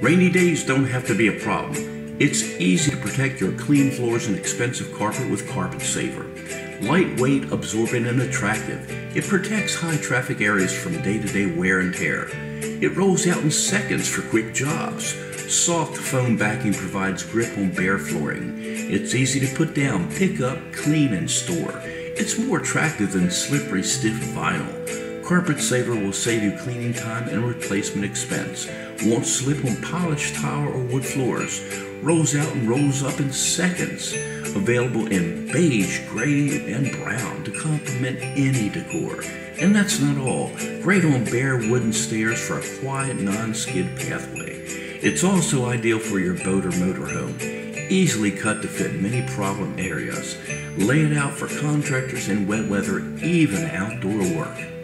Rainy days don't have to be a problem. It's easy to protect your clean floors and expensive carpet with Carpet Saver. Lightweight, absorbent, and attractive, it protects high traffic areas from day to day wear and tear. It rolls out in seconds for quick jobs. Soft foam backing provides grip on bare flooring. It's easy to put down, pick up, clean, and store. It's more attractive than slippery, stiff vinyl. Carpet Saver will save you cleaning time and replacement expense. Won't slip on polished tile or wood floors. Rolls out and rolls up in seconds. Available in beige, gray, and brown to complement any decor. And that's not all. Great on bare wooden stairs for a quiet, non skid pathway. It's also ideal for your boat or motorhome. Easily cut to fit many problem areas. Lay it out for contractors in wet weather, even outdoor work.